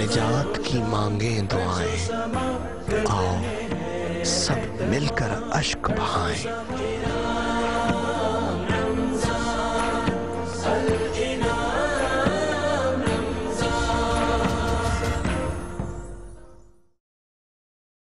نجات کی مانگیں دعائیں. آؤ سب مل کر اشک بہائیں.